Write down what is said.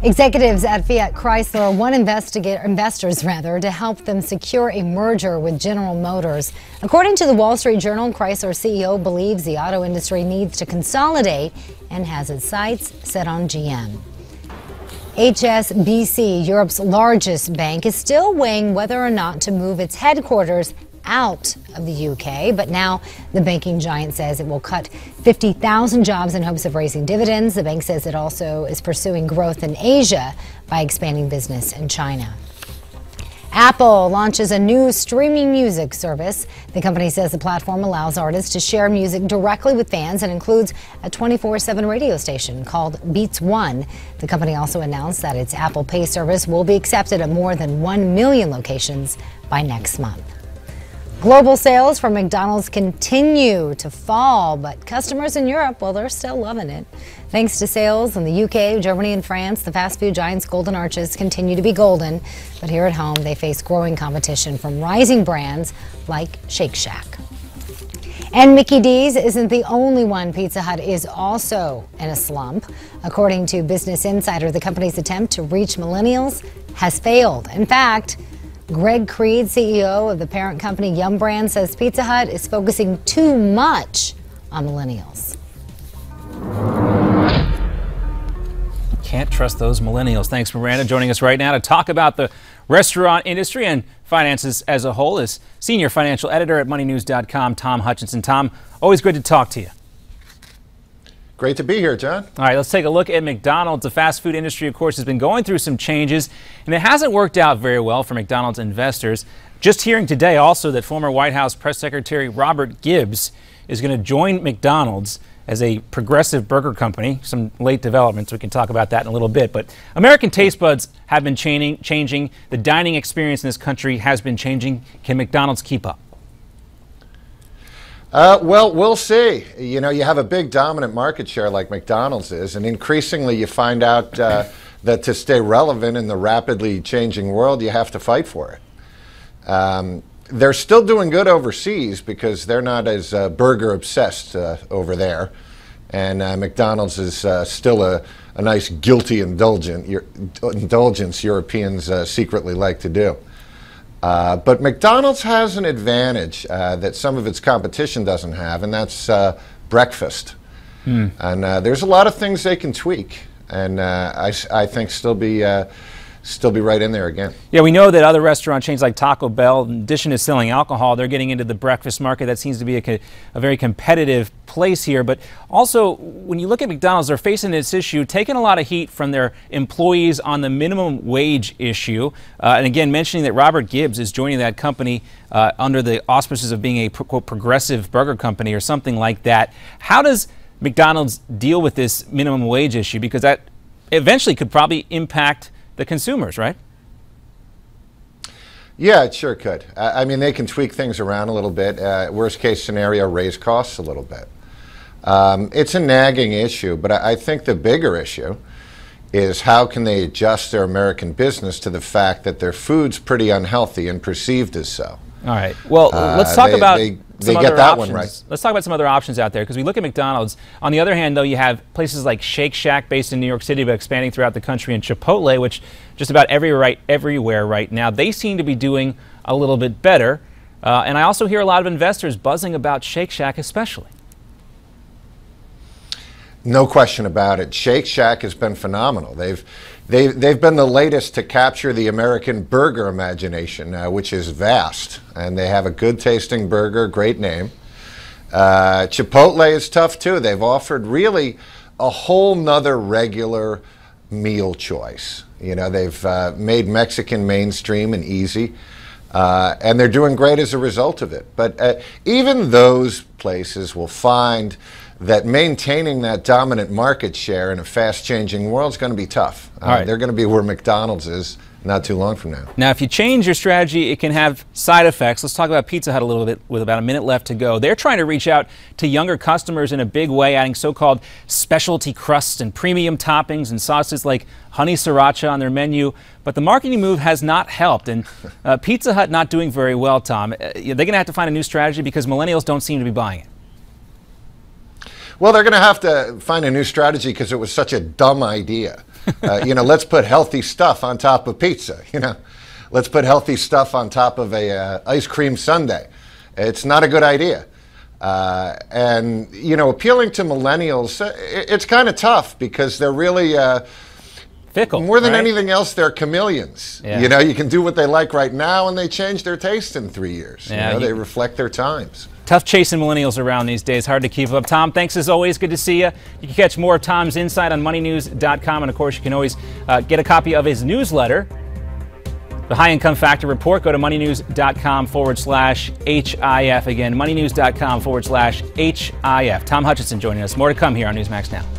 Executives at Fiat Chrysler want investors rather to help them secure a merger with General Motors. According to the Wall Street Journal, Chrysler CEO believes the auto industry needs to consolidate and has its sights set on GM. HSBC, Europe's largest bank, is still weighing whether or not to move its headquarters out of the UK, but now the banking giant says it will cut 50,000 jobs in hopes of raising dividends. The bank says it also is pursuing growth in Asia by expanding business in China. Apple launches a new streaming music service. The company says the platform allows artists to share music directly with fans and includes a 24 7 radio station called Beats One. The company also announced that its Apple Pay service will be accepted at more than 1 million locations by next month. Global sales for McDonald's continue to fall, but customers in Europe, well, they're still loving it. Thanks to sales in the UK, Germany, and France, the fast food giant's golden arches continue to be golden. But here at home, they face growing competition from rising brands like Shake Shack. And Mickey D's isn't the only one. Pizza Hut is also in a slump. According to Business Insider, the company's attempt to reach millennials has failed. In fact, Greg Creed, CEO of the parent company Yum Brand, says Pizza Hut is focusing too much on millennials. Can't trust those millennials. Thanks, Miranda, joining us right now to talk about the restaurant industry and finances as a whole is senior financial editor at moneynews.com, Tom Hutchinson. Tom, always good to talk to you. Great to be here, John. All right, let's take a look at McDonald's. The fast food industry, of course, has been going through some changes, and it hasn't worked out very well for McDonald's investors. Just hearing today also that former White House Press Secretary Robert Gibbs is going to join McDonald's as a progressive burger company. Some late developments. We can talk about that in a little bit. But American taste buds have been changing. The dining experience in this country has been changing. Can McDonald's keep up? Uh, well, we'll see. You know, you have a big dominant market share like McDonald's is, and increasingly you find out uh, that to stay relevant in the rapidly changing world, you have to fight for it. Um, they're still doing good overseas because they're not as uh, burger obsessed uh, over there, and uh, McDonald's is uh, still a, a, nice guilty indulgent, indulgence Europeans secretly like to do. Uh, but McDonald's has an advantage uh, that some of its competition doesn't have, and that's uh, breakfast. Hmm. And uh, there's a lot of things they can tweak, and uh, I, I think still be uh, still be right in there again. Yeah, we know that other restaurant chains like Taco Bell, in addition to selling alcohol, they're getting into the breakfast market. That seems to be a, a very competitive place here. But also, when you look at McDonald's, they're facing this issue, taking a lot of heat from their employees on the minimum wage issue. Uh, and again, mentioning that Robert Gibbs is joining that company uh, under the auspices of being a quote, progressive burger company or something like that. How does McDonald's deal with this minimum wage issue? Because that eventually could probably impact the consumers, right? Yeah, it sure could. I mean, they can tweak things around a little bit. Uh, worst case scenario, raise costs a little bit. Um, it's a nagging issue, but I, think the bigger issue is how can they adjust their American business to the fact that their food's pretty unhealthy and perceived as so. All right. Well, uh, let's talk they, about they, they get that options. one right. Let's talk about some other options out there because we look at McDonald's. On the other hand, though, you have places like Shake Shack, based in New York City, but expanding throughout the country, and Chipotle, which just about every right, everywhere right now. They seem to be doing a little bit better. Uh, and I also hear a lot of investors buzzing about Shake Shack, especially. No question about it. Shake Shack has been phenomenal. They've they, they've been the latest to capture the American burger imagination, uh, which is vast. And they have a good tasting burger, great name. Uh, Chipotle is tough too. They've offered really a whole nother regular meal choice. You know, they've uh, made Mexican mainstream and easy. Uh, and they're doing great as a result of it. But uh, even those places will find that maintaining that dominant market share in a fast changing world is going to be tough. Uh, right. They're going to be where McDonald's is not too long from now. Now, if you change your strategy, it can have side effects. Let's talk about Pizza Hut a little bit with about a minute left to go. They're trying to reach out to younger customers in a big way, adding so called specialty crusts and premium toppings and sauces like honey sriracha on their menu. But the marketing move has not helped, and uh, Pizza Hut not doing very well, Tom. Uh, they're going to have to find a new strategy because millennials don't seem to be buying it. Well, they're going to have to find a new strategy because it was such a dumb idea. Uh, you know, let's put healthy stuff on top of pizza. You know, let's put healthy stuff on top of a uh, ice cream sundae. It's not a good idea. Uh, and you know, appealing to millennials, uh, it, it's kind of tough because they're really uh, fickle. More than right? anything else, they're chameleons. Yeah. You know, you can do what they like right now, and they change their taste in three years. Yeah, you know, you- they reflect their times. Tough chasing millennials around these days. Hard to keep up. Tom, thanks as always. Good to see you. You can catch more of Tom's insight on moneynews.com. And of course, you can always uh, get a copy of his newsletter, the High Income Factor Report. Go to moneynews.com forward slash HIF. Again, moneynews.com forward slash HIF. Tom Hutchinson joining us. More to come here on Newsmax Now.